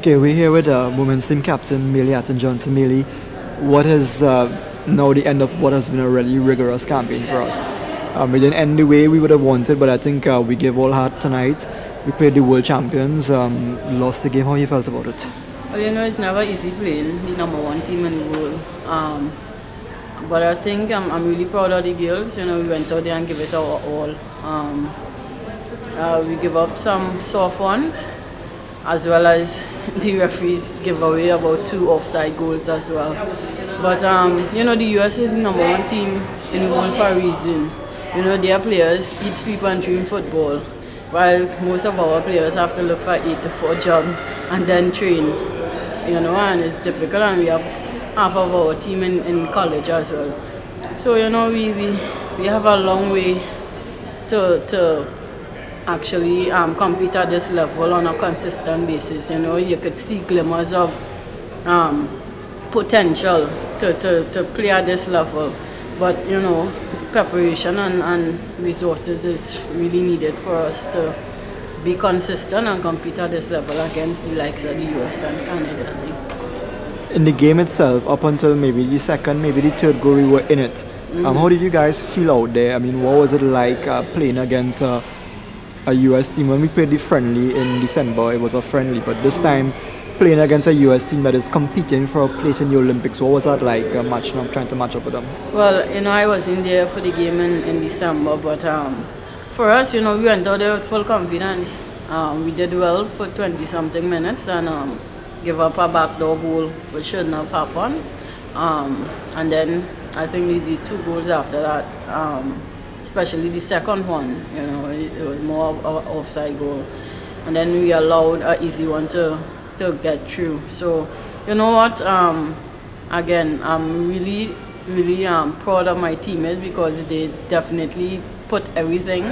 Okay, we're here with uh, women's team captain Maylee Attin-Johnson. Maylee, what is uh, now the end of what has been a really rigorous campaign for us? Um, we didn't end the way we would have wanted, but I think uh, we gave all heart tonight. We played the world champions, um, lost the game. How you felt about it? Well, you know, it's never easy playing the number one team in the world. Um, but I think I'm, I'm really proud of the girls. You know, we went out there and gave it our all. Um, uh, we gave up some soft ones, as well as the referees give away about two offside goals as well. But um, you know, the US is the number one team in the world for a reason. You know, their players eat, sleep, and dream football, whilst most of our players have to look for eight to four job and then train. You know, and it's difficult, and we have half of our team in, in college as well. So you know, we, we we have a long way to to actually um, compete at this level on a consistent basis. You know, you could see glimmers of um, potential to, to, to play at this level. But, you know, preparation and, and resources is really needed for us to be consistent and compete at this level against the likes of the US and Canada. In the game itself, up until maybe the second, maybe the third goal, we were in it. Mm-hmm. Um, how did you guys feel out there? I mean, what was it like uh, playing against uh, a US team? When we played the friendly in December, it was a friendly, but this time playing against a US team that is competing for a place in the Olympics. What was that like, uh, matching up, trying to match up with them? Well, you know, I was in there for the game in, in December, but um, for us, you know, we went out there with full confidence. Um, we did well for 20 something minutes and um, give up a backdoor goal, which shouldn't have happened. Um, and then I think the, the, two goals after that, um, especially the second one, you know, it, was more of an offside goal. And then we allowed an easy one to to get through. So, you know what? Um, again, I'm really, really um, proud of my teammates because they definitely put everything.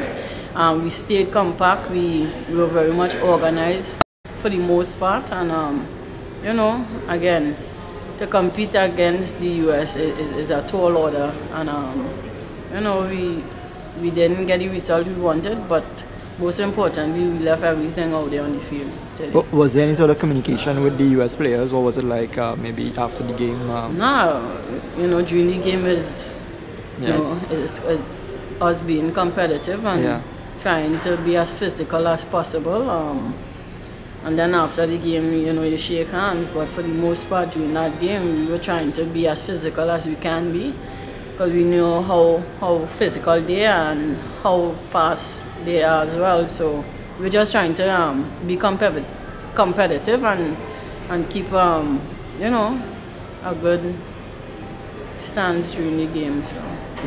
Um, we stayed compact. We, we were very much organized for the most part, and um, you know, again, to compete against the US is, is, is a tall order, and um, you know, we we didn't get the result we wanted, but most importantly, we left everything out there on the field. Was there any sort of communication with the US players, or was it like uh, maybe after the game? Um... No, you know, during the game is, yeah. you know, is, is us being competitive and yeah. trying to be as physical as possible. Um, and then after the game, you know, you shake hands. But for the most part, during that game, we were trying to be as physical as we can be because we know how, how physical they are and how fast they are as well. So we're just trying to um, be competitive, competitive and and keep um, you know a good stance during the game. So.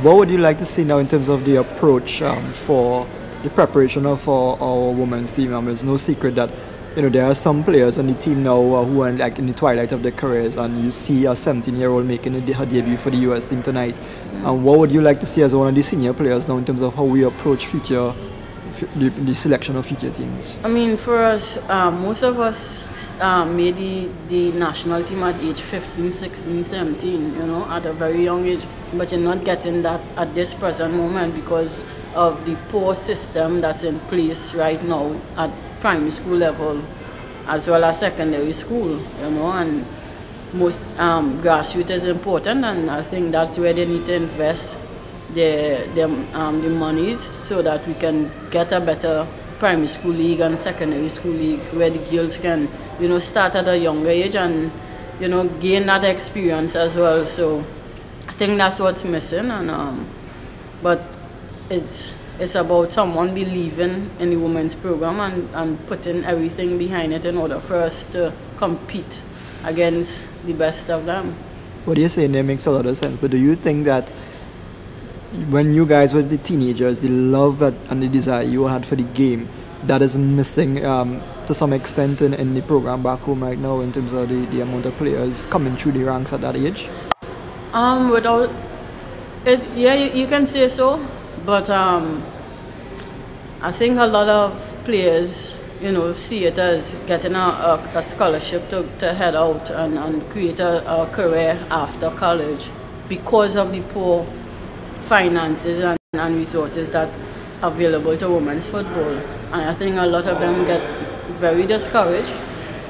What would you like to see now in terms of the approach um, for the preparation of our, women's team? Mean, it's no secret that you know, there are some players on the team now uh, who are like in the twilight of their careers, and you see a 17-year-old making her debut for the US team tonight. And what would you like to see as one of the senior players now in terms of how we approach future, the, the selection of future teams? I mean, for us, um, most of us um, made the, the national team at age 15, 16, 17, you know, at a very young age. But you're not getting that at this present moment because of the poor system that's in place right now at primary school level as well as secondary school, you know, and most um, grassroots is important and I think that's where they need to invest the, the, um, the monies so that we can get a better primary school league and secondary school league where the girls can, you know, start at a younger age and, you know, gain that experience as well. So I think that's what's missing and um, but it's it's about someone believing in the women's program and, and putting everything behind it in order for us to compete against the best of them. What do you're saying there makes a lot of sense, but do you think that when you guys were the teenagers, the love and the desire you had for the game, that is missing um, to some extent in, in the program back home right now in terms of the, the amount of players coming through the ranks at that age? Um, without it, yeah, you, you can say so, but um, I think a lot of players, you know, see it as getting a, a, a scholarship to, to head out and, and create a, a, career after college because of the poor finances and, and resources that available to women's football. And I think a lot of them get very discouraged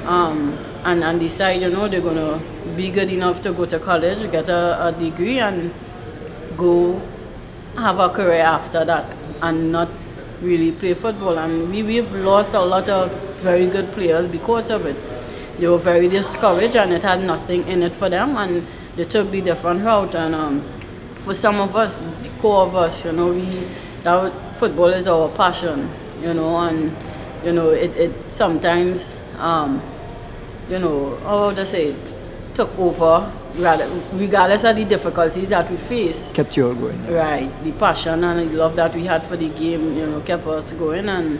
um, and, and decide, you know, they're going to be good enough to go to college, get a, a degree, and go have a career after that, and not really play football. And we, we've lost a lot of very good players because of it. They were very discouraged, and it had nothing in it for them, and they took the different route. And um, for some of us, the core of us, you know, we that football is our passion, you know, and you know it, it sometimes um, you know how to say it took over regardless of the difficulties that we face. Kept you all going. Right, the passion and the love that we had for the game, you know, kept us going and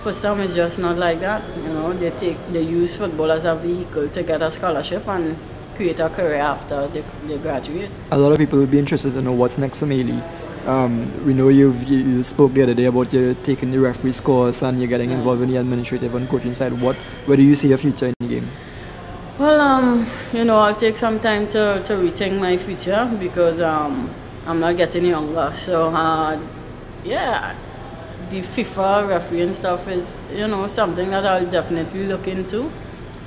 for some it's just not like that. You know, they take they use football as a vehicle to get a scholarship and create a career after they, they graduate. A lot of people will be interested to know what's next for Maylee. Um, we know you've, you, you, spoke the other day about you taking the referee course and you're getting involved in the administrative and coaching side. What, where do you see your future in the game? Well, um, you know, I'll take some time to, to rethink my future because um, I'm not getting younger. So, uh, yeah, the FIFA refereeing stuff is, you know, something that I'll definitely look into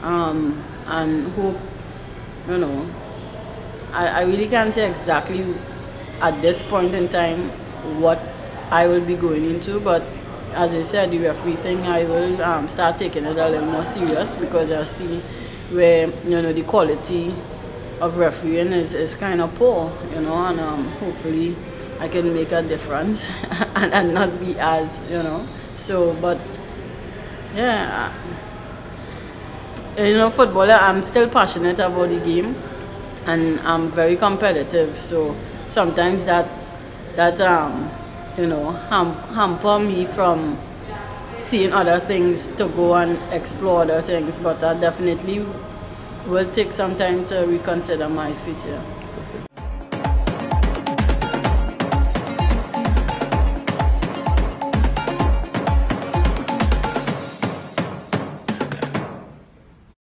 um, and hope, you know, I, I really can't say exactly at this point in time what I will be going into, but as I said, the referee thing, I will um, start taking it a little more serious because I see where you know the quality of refereeing is, is kind of poor, you know, and um, hopefully I can make a difference and, and not be as, you know. So, but yeah, you know, footballer, I'm still passionate about the game and I'm very competitive. So sometimes that that um, you know ham, hamper me from seeing other things to go and explore other things. But I definitely will take some time to reconsider my future.